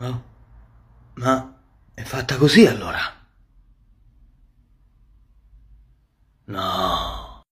Oh, ma è fatta così allora? No.